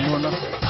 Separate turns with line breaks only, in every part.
Gracias.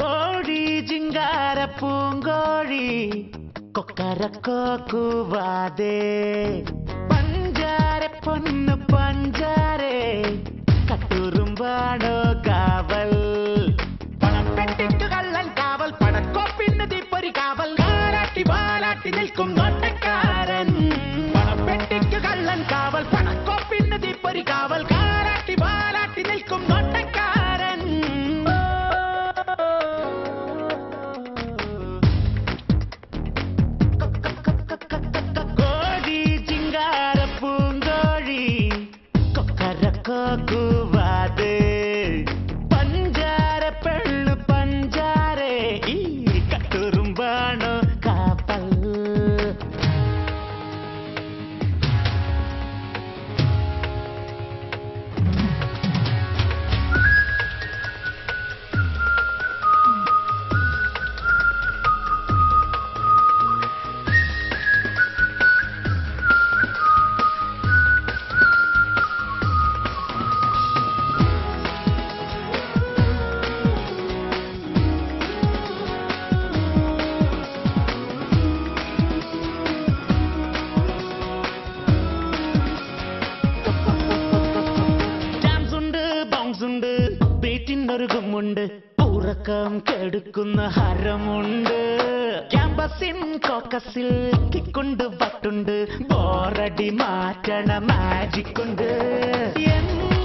கோழி ஜிங்கார பூங்கோழி கொக்கரக்கோ கூவாதே பஞ்சாரே பொண்ணு பஞ்சாரே கட்டுரும்பாடோ காவல் Come combate. വീട്ടിനൊരുകുമുണ്ട് ഉറക്കം കെടുക്കുന്ന ഹരമുണ്ട്. ക്യാമ്പസിൻ കോക്കസിൽ കൊണ്ട് വട്ടുണ്ട്. ബോറടി മാറ്റണ മാജിക്കുണ്ട്. എന്ന്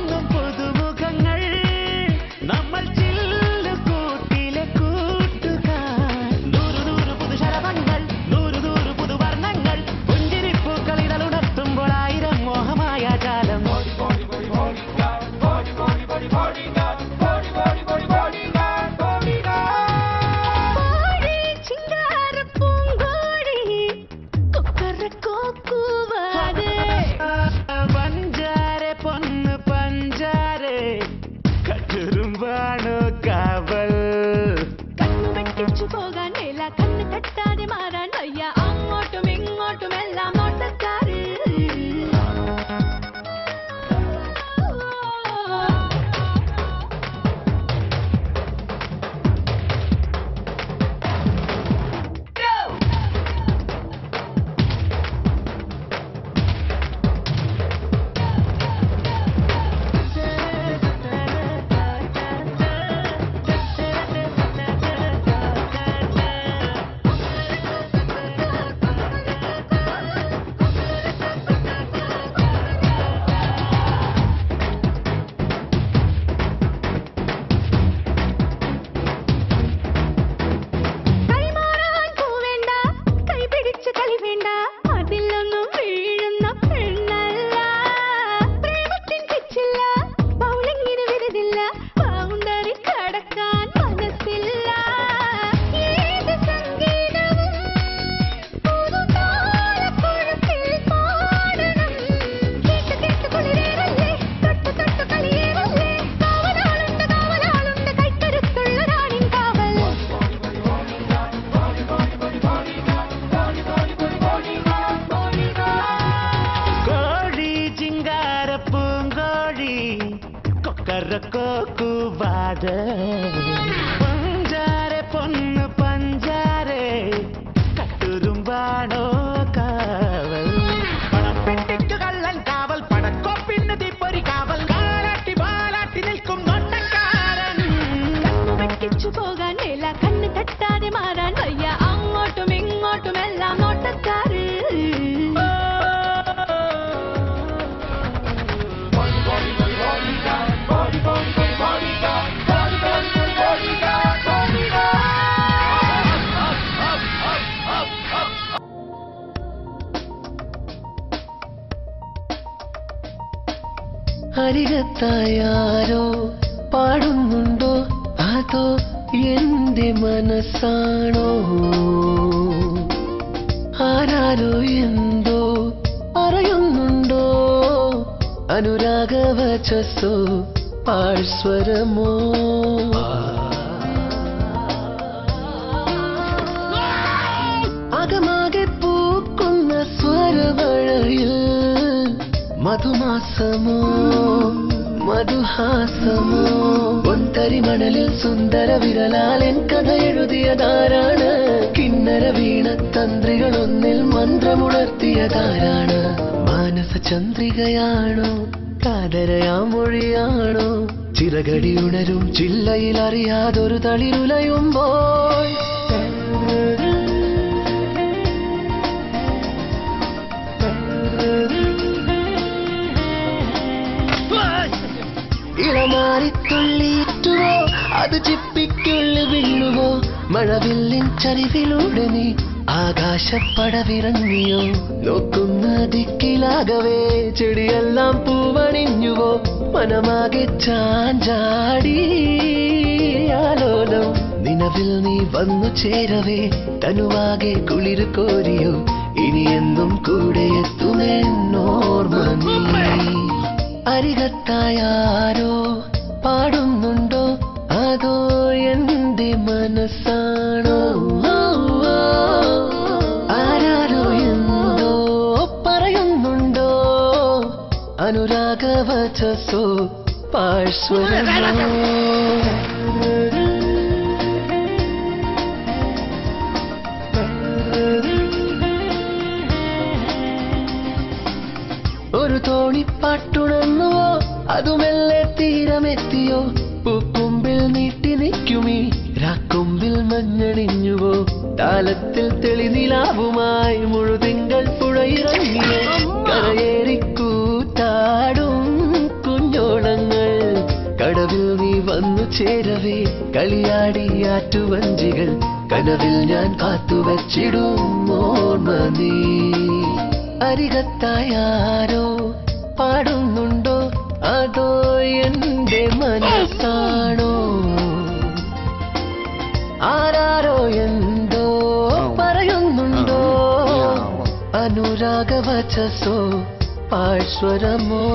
അരികത്തായാരോ പാടുന്നുണ്ടോ? അതോ എന്റെ മനസ്സാണോ? ആരാരോ എന്തോ പറയുന്നുണ്ടോ? അനുരാഗവചസ്സോ പാഴ്സ്വരമോ? മധുമാസമോ മധുഹാസമോ ഒന്തരി മണലിൽ സുന്ദര വിരലാലൻ കഥ എഴുതിയതാരാണ്? കിന്നര വീണ തന്ത്രികളൊന്നിൽ മന്ത്രമുണർത്തിയതാരാണ്? മാനസ ചന്ദ്രികയാണോ കാതരയാ മൊഴിയാണോ? ചിറകടി ഉണരും ചില്ലയിൽ അറിയാതൊരു തളിരുലയുമ്പോൾ ഇളമാറിത്തുള്ളിയിട്ടുവോ അത് ചിപ്പിക്കുള്ളിൽ വീഴുവോ മഴവില്ലിൻ ചരിവിലൂടെ നീ ആകാശപ്പടവിറങ്ങിയോ? നോക്കുന്ന ദിക്കിലാകവേ ചെടിയെല്ലാം പൂവണിഞ്ഞുവോ? മനമാകെ ചാഞ്ചാടി ആലോലം. നിലവിൽ നീ വന്നു ചേരവേ തനുവാകെ കുളിരു കോരിയോ? ഇനി എന്നും കൂടെ എത്തുമെന്നോർമ്മ നീ. അരികത്തായാരോ പാടുന്നുണ്ടോ? അതോ എന്റെ മനസ്സാണോ? ആരാരോ എന്തോ പറയുന്നുണ്ടോ? അനുരാഗവചസോ പാഴ്സ്വരമോ തോണിപ്പാട്ടുണർന്നുവോ? അതുമെല്ലെ തീരമെത്തിയോ? പൂക്കുമ്പിൽ നീട്ടി നിൽക്കുമീ. രാക്കൊമ്പിൽ മഞ്ഞണിഞ്ഞുവോ? താലത്തിൽ തെളിനിലാവുമായി മുഴുതിങ്കൾ പുഴയിറങ്ങിയോ. കരയേറിക്കൂത്താടും കുഞ്ഞോളങ്ങൾ കടവിൽ നീ വന്നു ചേരവേ. കളിയാടി ആറ്റുവഞ്ചികൾ. കനവിൽ ഞാൻ കാത്തുവച്ചിടും ഓർമ്മ നീ. അരികത്തായാരോ പാടുന്നുണ്ടോ? അതോ എന്റെ മനസ്സാണോ? ആരാരോ എന്തോ പറയുന്നുണ്ടോ? അനുരാഗവചസോ പാഴ്സ്വരമോ?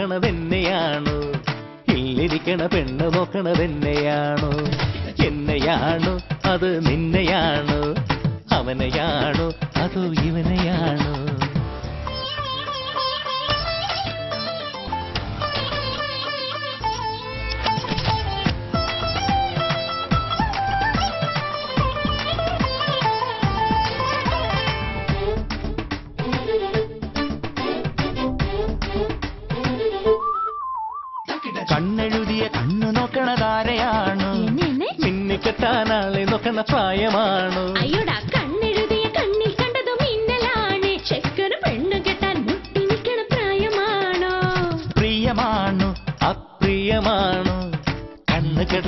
നോക്കണതെന്നെയാണോ? ഇല്ലിരിക്കണ പെണ്ണ് നോക്കണതെന്നെയാണോ? എന്നെയാണോ അത് നിന്നെയാണോ? അവനെയാണോ അതോ ഇവനെയാണോ?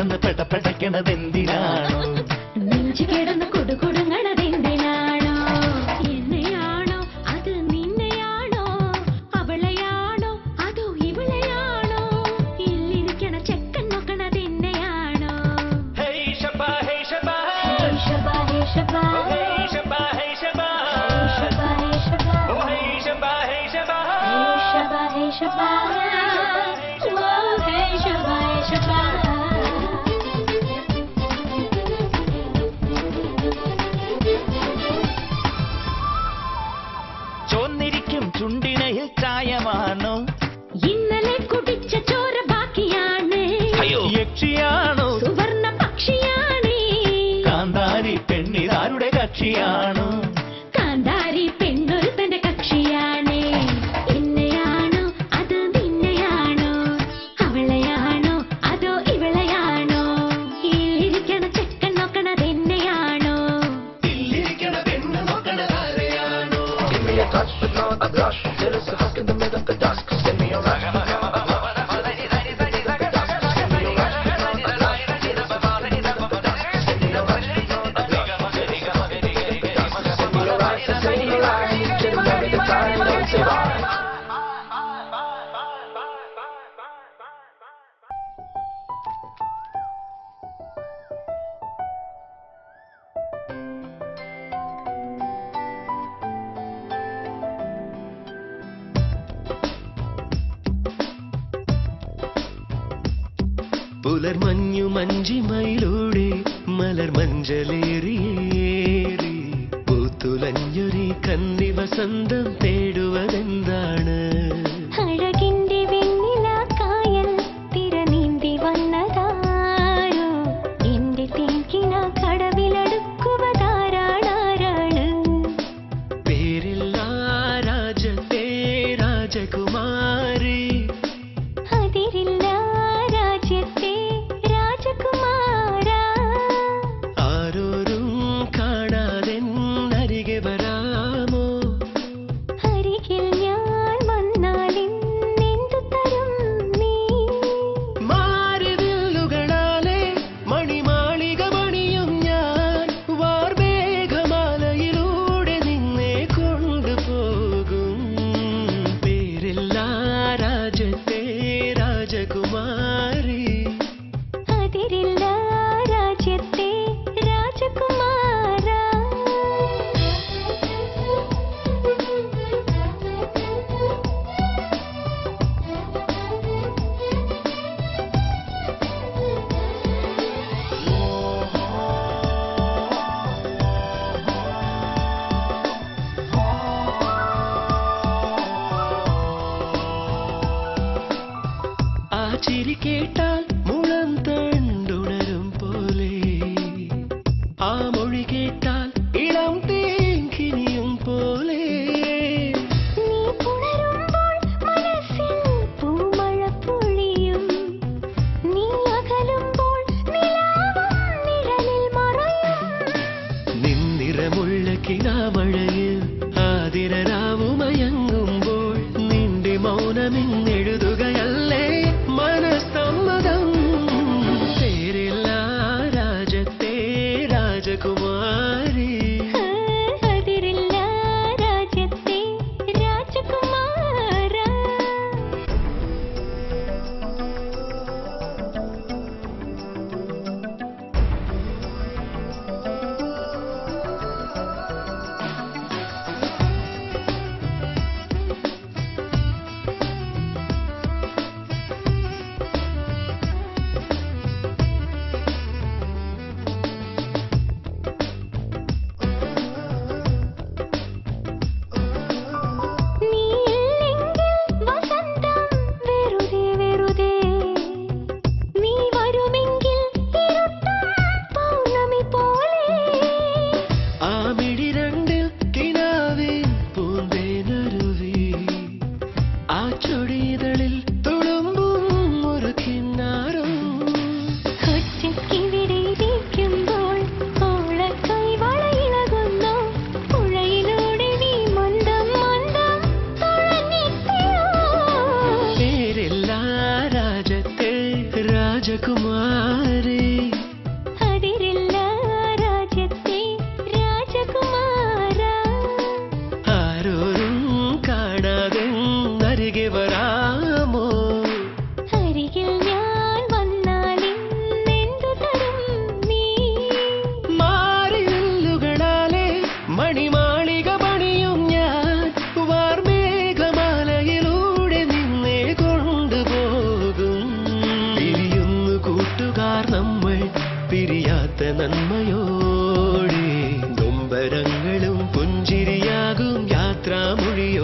കണ്ണ് കിടന്ന്
rush in the പുലർമഞ്ഞു മഞ്ചിമയിലൂടെ മലർമഞ്ചലേറിയേറി പൂത്തുലഞ്ഞൊരി കന്നി വസന്തം തേടുവതെന്താണ്?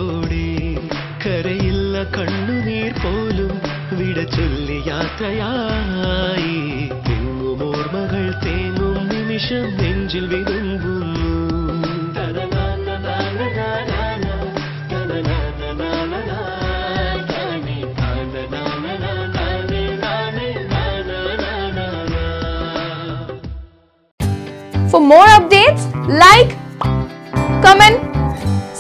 യാത്രാമൊഴിയോടെ കരയില്ല കണ്ണുനീർ പോലും വിട ചൊല്ലി യാത്രയായി എങ്ങും ഓർമ്മകൾ തേങ്ങും നിമിഷം നെഞ്ചിൽ വിതുമ്പുന്നു
For more updates, like, comment,